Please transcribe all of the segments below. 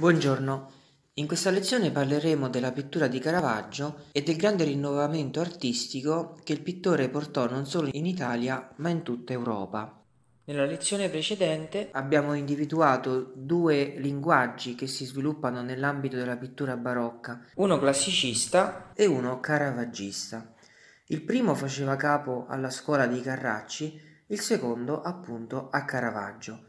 Buongiorno, in questa lezione parleremo della pittura di Caravaggio e del grande rinnovamento artistico che il pittore portò non solo in Italia ma in tutta Europa. Nella lezione precedente abbiamo individuato due linguaggi che si sviluppano nell'ambito della pittura barocca, uno classicista e uno caravaggista. Il primo faceva capo alla scuola di Carracci, il secondo appunto a Caravaggio.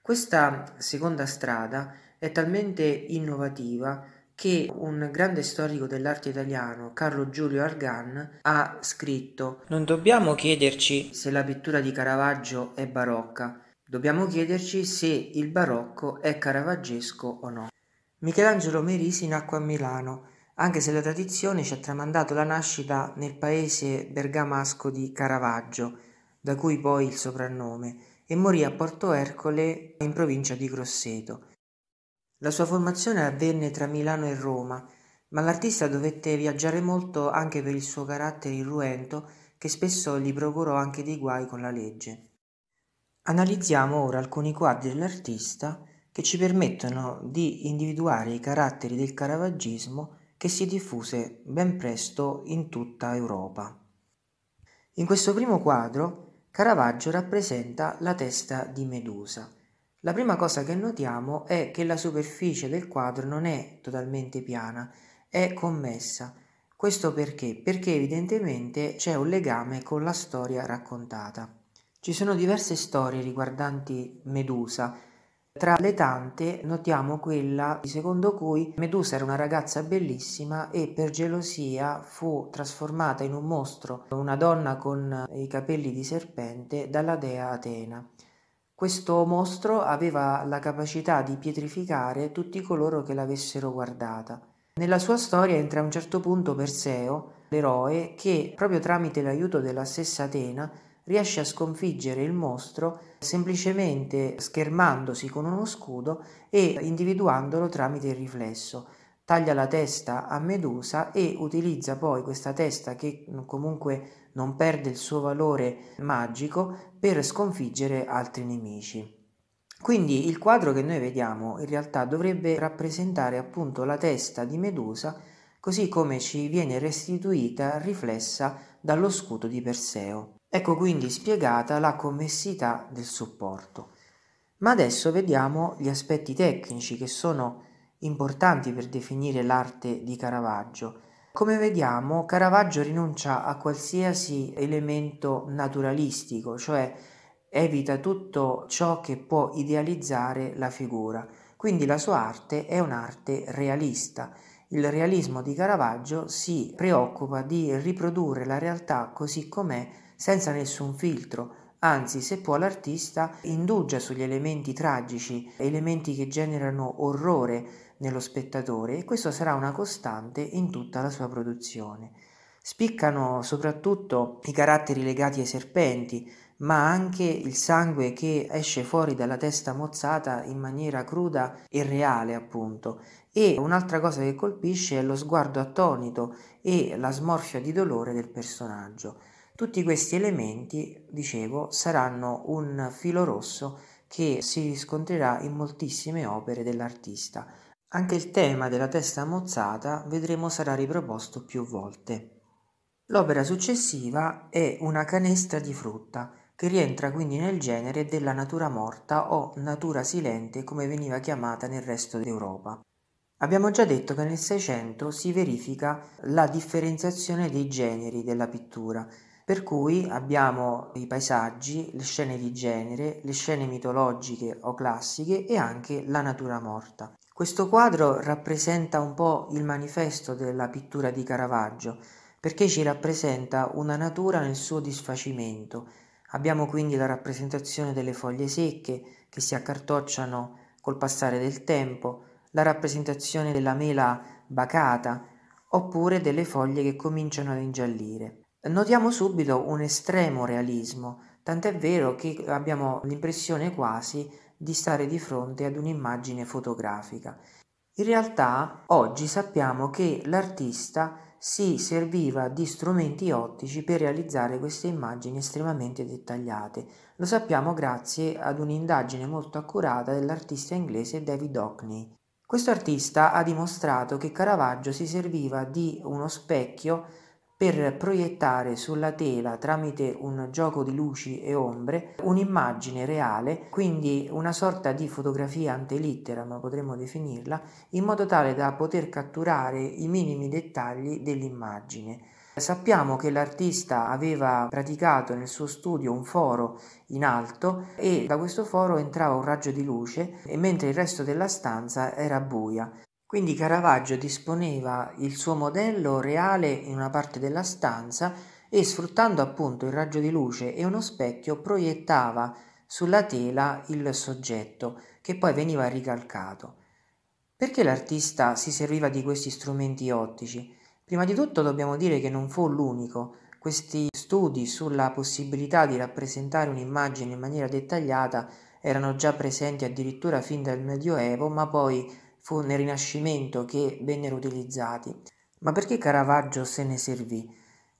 Questa seconda strada è talmente innovativa che un grande storico dell'arte italiano, Carlo Giulio Argan, ha scritto Non dobbiamo chiederci se la pittura di Caravaggio è barocca, dobbiamo chiederci se il barocco è caravaggesco o no. Michelangelo Merisi nacque a Milano, anche se la tradizione ci ha tramandato la nascita nel paese bergamasco di Caravaggio, da cui poi il soprannome, e morì a Porto Ercole in provincia di Grosseto. La sua formazione avvenne tra Milano e Roma, ma l'artista dovette viaggiare molto anche per il suo carattere irruento che spesso gli procurò anche dei guai con la legge. Analizziamo ora alcuni quadri dell'artista che ci permettono di individuare i caratteri del caravaggismo che si diffuse ben presto in tutta Europa. In questo primo quadro Caravaggio rappresenta la testa di Medusa. La prima cosa che notiamo è che la superficie del quadro non è totalmente piana, è commessa. Questo perché? Perché evidentemente c'è un legame con la storia raccontata. Ci sono diverse storie riguardanti Medusa. Tra le tante notiamo quella secondo cui Medusa era una ragazza bellissima e per gelosia fu trasformata in un mostro, una donna con i capelli di serpente, dalla dea Atena. Questo mostro aveva la capacità di pietrificare tutti coloro che l'avessero guardata. Nella sua storia entra a un certo punto Perseo, l'eroe, che proprio tramite l'aiuto della stessa Atena riesce a sconfiggere il mostro semplicemente schermandosi con uno scudo e individuandolo tramite il riflesso. Taglia la testa a Medusa e utilizza poi questa testa che comunque non perde il suo valore magico per sconfiggere altri nemici. Quindi il quadro che noi vediamo in realtà dovrebbe rappresentare appunto la testa di Medusa così come ci viene restituita riflessa dallo scudo di Perseo. Ecco quindi spiegata la commessità del supporto. Ma adesso vediamo gli aspetti tecnici che sono importanti per definire l'arte di Caravaggio come vediamo, Caravaggio rinuncia a qualsiasi elemento naturalistico, cioè evita tutto ciò che può idealizzare la figura. Quindi la sua arte è un'arte realista. Il realismo di Caravaggio si preoccupa di riprodurre la realtà così com'è senza nessun filtro, anzi se può l'artista indugia sugli elementi tragici, elementi che generano orrore, nello spettatore e questo sarà una costante in tutta la sua produzione. Spiccano soprattutto i caratteri legati ai serpenti, ma anche il sangue che esce fuori dalla testa mozzata in maniera cruda e reale, appunto. E un'altra cosa che colpisce è lo sguardo attonito e la smorfia di dolore del personaggio. Tutti questi elementi, dicevo, saranno un filo rosso che si riscontrerà in moltissime opere dell'artista. Anche il tema della testa mozzata vedremo sarà riproposto più volte. L'opera successiva è una canestra di frutta, che rientra quindi nel genere della natura morta o natura silente come veniva chiamata nel resto d'Europa. Abbiamo già detto che nel Seicento si verifica la differenziazione dei generi della pittura, per cui abbiamo i paesaggi, le scene di genere, le scene mitologiche o classiche e anche la natura morta. Questo quadro rappresenta un po' il manifesto della pittura di Caravaggio, perché ci rappresenta una natura nel suo disfacimento. Abbiamo quindi la rappresentazione delle foglie secche che si accartocciano col passare del tempo, la rappresentazione della mela bacata, oppure delle foglie che cominciano ad ingiallire. Notiamo subito un estremo realismo, tant'è vero che abbiamo l'impressione quasi di stare di fronte ad un'immagine fotografica. In realtà oggi sappiamo che l'artista si serviva di strumenti ottici per realizzare queste immagini estremamente dettagliate. Lo sappiamo grazie ad un'indagine molto accurata dell'artista inglese David Hockney. Questo artista ha dimostrato che Caravaggio si serviva di uno specchio per proiettare sulla tela tramite un gioco di luci e ombre un'immagine reale, quindi una sorta di fotografia antelitteram potremmo definirla, in modo tale da poter catturare i minimi dettagli dell'immagine. Sappiamo che l'artista aveva praticato nel suo studio un foro in alto e da questo foro entrava un raggio di luce e mentre il resto della stanza era buia. Quindi Caravaggio disponeva il suo modello reale in una parte della stanza e sfruttando appunto il raggio di luce e uno specchio proiettava sulla tela il soggetto che poi veniva ricalcato. Perché l'artista si serviva di questi strumenti ottici? Prima di tutto dobbiamo dire che non fu l'unico. Questi studi sulla possibilità di rappresentare un'immagine in maniera dettagliata erano già presenti addirittura fin dal Medioevo, ma poi fu nel Rinascimento che vennero utilizzati. Ma perché Caravaggio se ne servì?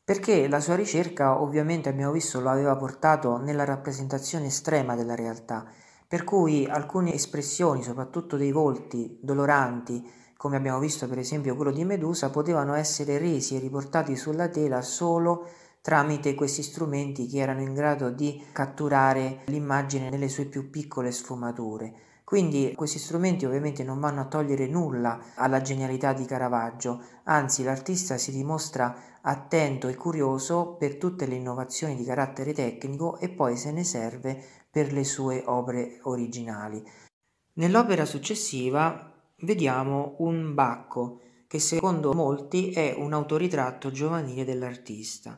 Perché la sua ricerca ovviamente abbiamo visto lo aveva portato nella rappresentazione estrema della realtà, per cui alcune espressioni, soprattutto dei volti doloranti, come abbiamo visto per esempio quello di Medusa, potevano essere resi e riportati sulla tela solo tramite questi strumenti che erano in grado di catturare l'immagine nelle sue più piccole sfumature. Quindi questi strumenti ovviamente non vanno a togliere nulla alla genialità di Caravaggio, anzi l'artista si dimostra attento e curioso per tutte le innovazioni di carattere tecnico e poi se ne serve per le sue opere originali. Nell'opera successiva vediamo un Bacco che secondo molti è un autoritratto giovanile dell'artista.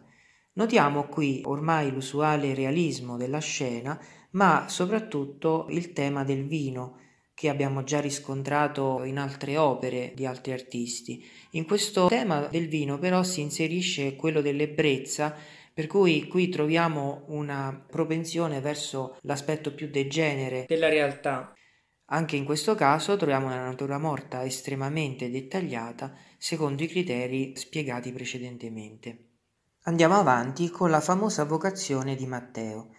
Notiamo qui ormai l'usuale realismo della scena ma soprattutto il tema del vino che abbiamo già riscontrato in altre opere di altri artisti. In questo tema del vino però si inserisce quello dell'ebbrezza per cui qui troviamo una propensione verso l'aspetto più degenere della realtà. Anche in questo caso troviamo una natura morta estremamente dettagliata secondo i criteri spiegati precedentemente. Andiamo avanti con la famosa vocazione di Matteo.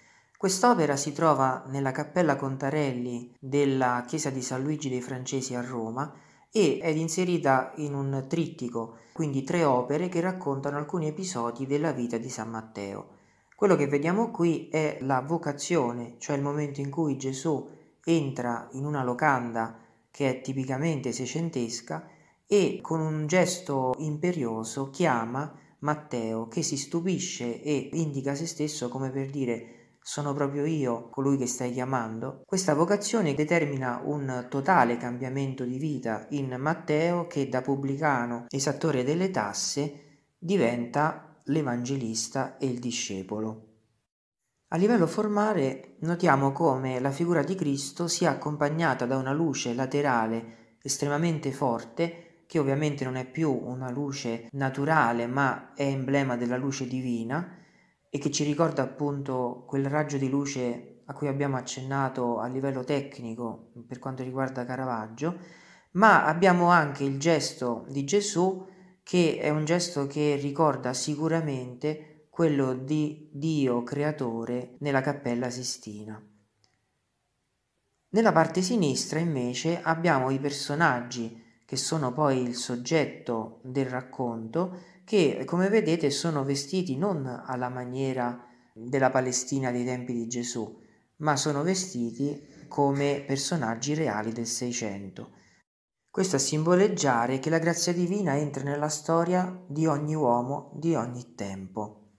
Quest'opera si trova nella Cappella Contarelli della chiesa di San Luigi dei Francesi a Roma e è inserita in un trittico, quindi tre opere che raccontano alcuni episodi della vita di San Matteo. Quello che vediamo qui è la vocazione, cioè il momento in cui Gesù entra in una locanda che è tipicamente seicentesca e con un gesto imperioso chiama Matteo che si stupisce e indica se stesso come per dire sono proprio io colui che stai chiamando? Questa vocazione determina un totale cambiamento di vita in Matteo che da pubblicano, esattore delle tasse, diventa l'evangelista e il discepolo. A livello formale notiamo come la figura di Cristo sia accompagnata da una luce laterale estremamente forte, che ovviamente non è più una luce naturale ma è emblema della luce divina, e che ci ricorda appunto quel raggio di luce a cui abbiamo accennato a livello tecnico per quanto riguarda Caravaggio, ma abbiamo anche il gesto di Gesù che è un gesto che ricorda sicuramente quello di Dio creatore nella cappella Sistina. Nella parte sinistra invece abbiamo i personaggi che sono poi il soggetto del racconto che come vedete sono vestiti non alla maniera della Palestina dei tempi di Gesù, ma sono vestiti come personaggi reali del Seicento. Questo a simboleggiare che la grazia divina entra nella storia di ogni uomo di ogni tempo.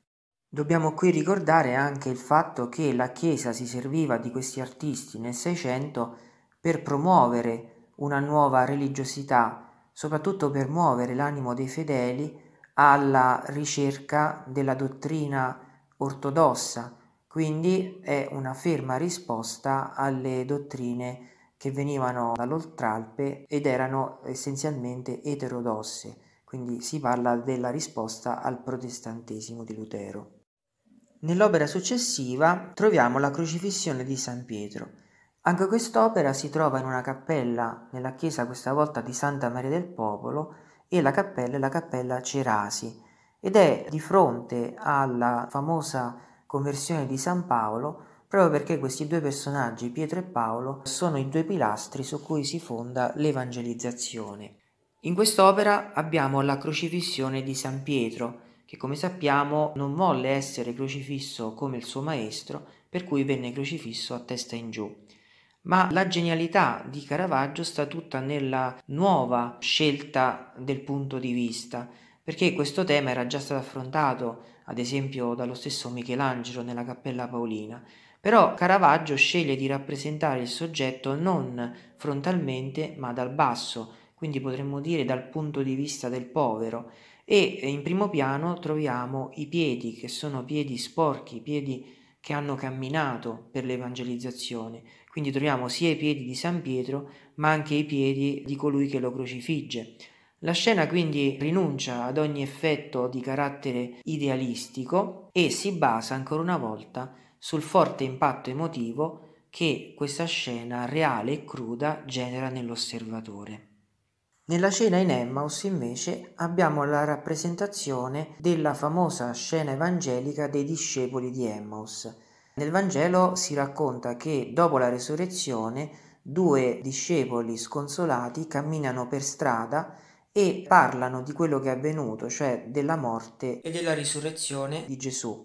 Dobbiamo qui ricordare anche il fatto che la Chiesa si serviva di questi artisti nel Seicento per promuovere una nuova religiosità, soprattutto per muovere l'animo dei fedeli alla ricerca della dottrina ortodossa, quindi è una ferma risposta alle dottrine che venivano dall'Oltralpe ed erano essenzialmente eterodosse, quindi si parla della risposta al protestantesimo di Lutero. Nell'opera successiva troviamo la crocifissione di San Pietro. Anche quest'opera si trova in una cappella nella chiesa questa volta di Santa Maria del Popolo e la cappella è la cappella Cerasi ed è di fronte alla famosa conversione di San Paolo proprio perché questi due personaggi, Pietro e Paolo, sono i due pilastri su cui si fonda l'evangelizzazione. In quest'opera abbiamo la crocifissione di San Pietro, che come sappiamo non volle essere crocifisso come il suo maestro, per cui venne crocifisso a testa in giù. Ma la genialità di Caravaggio sta tutta nella nuova scelta del punto di vista, perché questo tema era già stato affrontato, ad esempio, dallo stesso Michelangelo nella Cappella Paolina. Però Caravaggio sceglie di rappresentare il soggetto non frontalmente, ma dal basso, quindi potremmo dire dal punto di vista del povero. E in primo piano troviamo i piedi, che sono piedi sporchi, piedi che hanno camminato per l'evangelizzazione. Quindi troviamo sia i piedi di San Pietro, ma anche i piedi di colui che lo crocifigge. La scena quindi rinuncia ad ogni effetto di carattere idealistico e si basa ancora una volta sul forte impatto emotivo che questa scena reale e cruda genera nell'osservatore. Nella cena in Emmaus invece abbiamo la rappresentazione della famosa scena evangelica dei discepoli di Emmaus. Nel Vangelo si racconta che dopo la resurrezione due discepoli sconsolati camminano per strada e parlano di quello che è avvenuto, cioè della morte e della risurrezione di Gesù.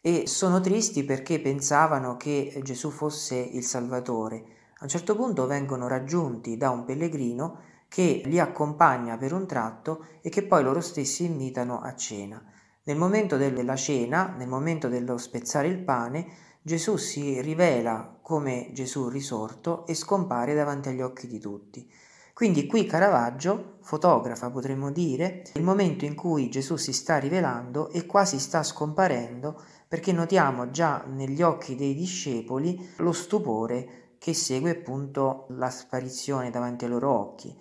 E sono tristi perché pensavano che Gesù fosse il Salvatore. A un certo punto vengono raggiunti da un pellegrino che li accompagna per un tratto e che poi loro stessi invitano a cena. Nel momento della cena, nel momento dello spezzare il pane, Gesù si rivela come Gesù risorto e scompare davanti agli occhi di tutti. Quindi qui Caravaggio fotografa, potremmo dire, il momento in cui Gesù si sta rivelando e quasi sta scomparendo perché notiamo già negli occhi dei discepoli lo stupore che segue appunto la sparizione davanti ai loro occhi.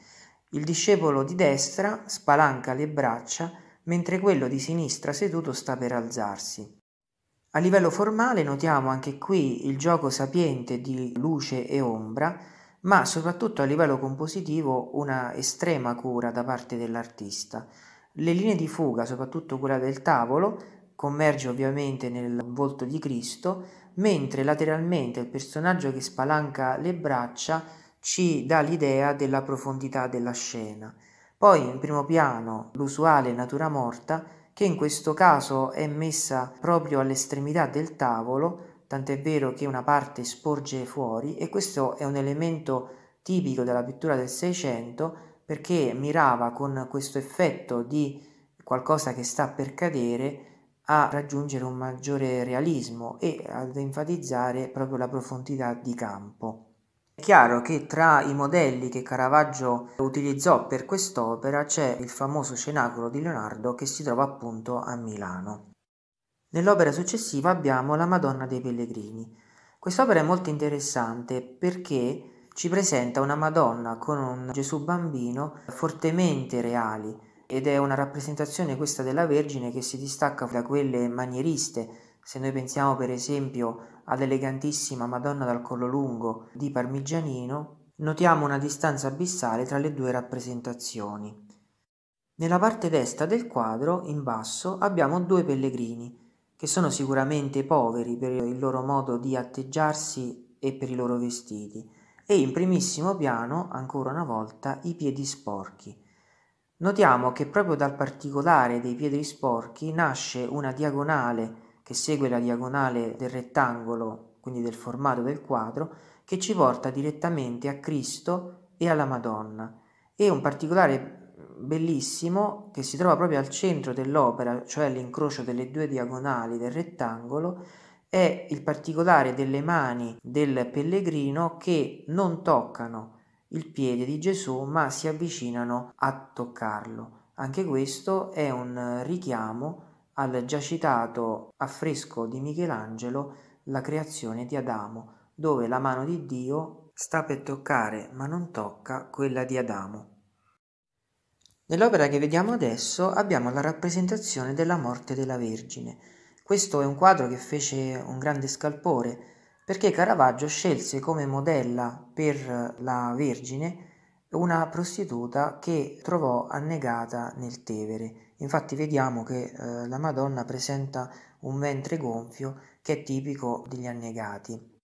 Il discepolo di destra spalanca le braccia mentre quello di sinistra seduto sta per alzarsi. A livello formale notiamo anche qui il gioco sapiente di luce e ombra, ma soprattutto a livello compositivo una estrema cura da parte dell'artista. Le linee di fuga, soprattutto quella del tavolo, commerge ovviamente nel volto di Cristo, mentre lateralmente il personaggio che spalanca le braccia ci dà l'idea della profondità della scena. Poi in primo piano l'usuale natura morta che in questo caso è messa proprio all'estremità del tavolo, tant'è vero che una parte sporge fuori e questo è un elemento tipico della pittura del Seicento perché mirava con questo effetto di qualcosa che sta per cadere a raggiungere un maggiore realismo e ad enfatizzare proprio la profondità di campo. Chiaro che tra i modelli che Caravaggio utilizzò per quest'opera c'è il famoso cenacolo di Leonardo che si trova appunto a Milano. Nell'opera successiva abbiamo la Madonna dei Pellegrini. Quest'opera è molto interessante perché ci presenta una Madonna con un Gesù bambino fortemente reali ed è una rappresentazione questa della Vergine che si distacca da quelle manieriste se noi pensiamo per esempio all'elegantissima Madonna dal collo lungo di Parmigianino, notiamo una distanza abissale tra le due rappresentazioni. Nella parte destra del quadro, in basso, abbiamo due pellegrini, che sono sicuramente poveri per il loro modo di atteggiarsi e per i loro vestiti, e in primissimo piano, ancora una volta, i piedi sporchi. Notiamo che proprio dal particolare dei piedi sporchi nasce una diagonale che segue la diagonale del rettangolo, quindi del formato del quadro, che ci porta direttamente a Cristo e alla Madonna. E un particolare bellissimo che si trova proprio al centro dell'opera, cioè l'incrocio delle due diagonali del rettangolo, è il particolare delle mani del pellegrino che non toccano il piede di Gesù ma si avvicinano a toccarlo. Anche questo è un richiamo al già citato affresco di Michelangelo La creazione di Adamo, dove la mano di Dio sta per toccare ma non tocca quella di Adamo. Nell'opera che vediamo adesso abbiamo la rappresentazione della morte della Vergine. Questo è un quadro che fece un grande scalpore perché Caravaggio scelse come modella per la Vergine una prostituta che trovò annegata nel Tevere Infatti vediamo che eh, la Madonna presenta un ventre gonfio che è tipico degli annegati.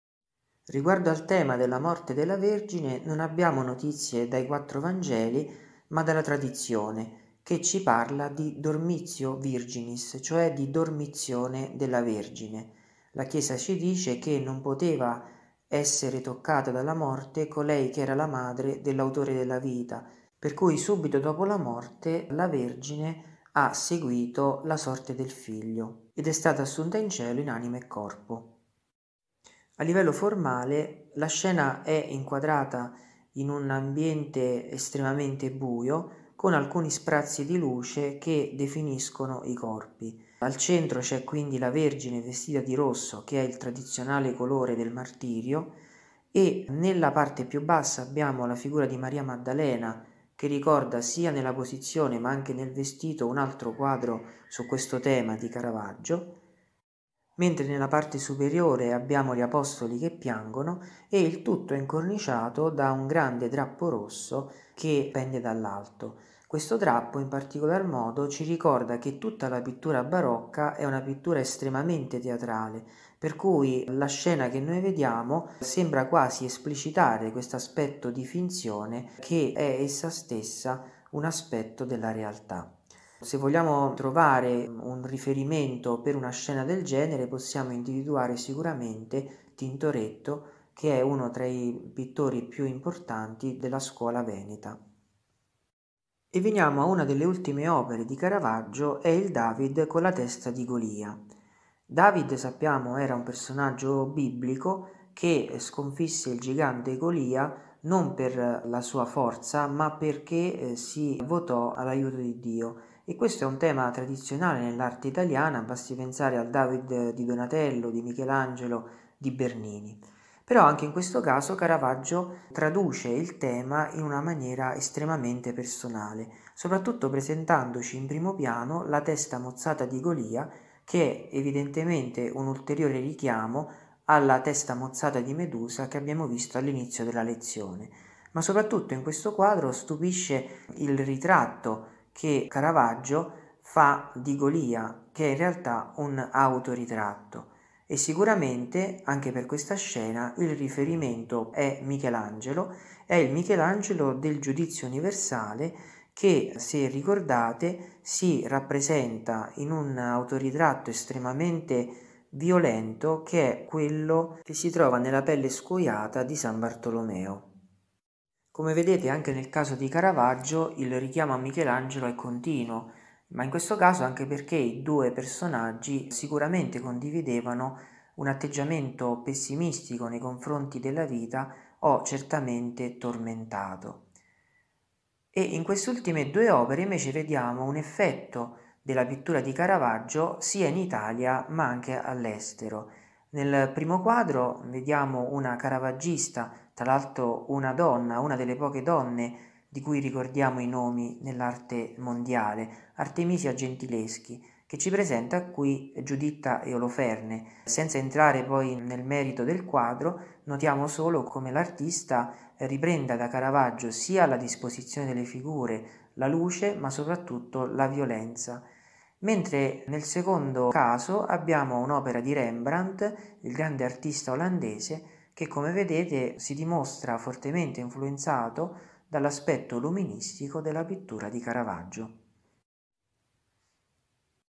Riguardo al tema della morte della Vergine non abbiamo notizie dai quattro Vangeli, ma dalla tradizione, che ci parla di dormitio virginis, cioè di dormizione della Vergine. La Chiesa ci dice che non poteva essere toccata dalla morte colei che era la madre dell'autore della vita, per cui subito dopo la morte la Vergine ha seguito la sorte del figlio ed è stata assunta in cielo in anima e corpo. A livello formale la scena è inquadrata in un ambiente estremamente buio con alcuni sprazzi di luce che definiscono i corpi. Al centro c'è quindi la Vergine vestita di rosso che è il tradizionale colore del martirio e nella parte più bassa abbiamo la figura di Maria Maddalena che ricorda sia nella posizione ma anche nel vestito un altro quadro su questo tema di Caravaggio mentre nella parte superiore abbiamo gli apostoli che piangono e il tutto è incorniciato da un grande drappo rosso che pende dall'alto. Questo drappo in particolar modo ci ricorda che tutta la pittura barocca è una pittura estremamente teatrale, per cui la scena che noi vediamo sembra quasi esplicitare questo aspetto di finzione che è essa stessa un aspetto della realtà. Se vogliamo trovare un riferimento per una scena del genere possiamo individuare sicuramente Tintoretto che è uno tra i pittori più importanti della scuola veneta. E veniamo a una delle ultime opere di Caravaggio, è il David con la testa di Golia. David sappiamo era un personaggio biblico che sconfisse il gigante Golia non per la sua forza ma perché eh, si votò all'aiuto di Dio e questo è un tema tradizionale nell'arte italiana, basti pensare al David di Donatello, di Michelangelo, di Bernini. Però anche in questo caso Caravaggio traduce il tema in una maniera estremamente personale, soprattutto presentandoci in primo piano la testa mozzata di Golia, che è evidentemente un ulteriore richiamo alla testa mozzata di Medusa che abbiamo visto all'inizio della lezione. Ma soprattutto in questo quadro stupisce il ritratto che Caravaggio fa di Golia, che è in realtà un autoritratto. E sicuramente anche per questa scena il riferimento è Michelangelo, è il Michelangelo del giudizio universale che, se ricordate, si rappresenta in un autoritratto estremamente violento che è quello che si trova nella pelle scuoiata di San Bartolomeo. Come vedete anche nel caso di Caravaggio il richiamo a Michelangelo è continuo, ma in questo caso anche perché i due personaggi sicuramente condividevano un atteggiamento pessimistico nei confronti della vita o certamente tormentato. E in queste ultime due opere invece vediamo un effetto della pittura di Caravaggio sia in Italia ma anche all'estero. Nel primo quadro vediamo una caravaggista tra l'altro una donna, una delle poche donne di cui ricordiamo i nomi nell'arte mondiale, Artemisia Gentileschi, che ci presenta qui Giuditta e Oloferne. Senza entrare poi nel merito del quadro, notiamo solo come l'artista riprenda da Caravaggio sia la disposizione delle figure, la luce, ma soprattutto la violenza. Mentre nel secondo caso abbiamo un'opera di Rembrandt, il grande artista olandese, che come vedete si dimostra fortemente influenzato dall'aspetto luministico della pittura di Caravaggio.